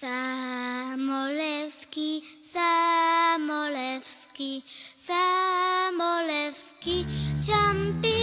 Samolewski, Samolewski, Samolewski, jumping.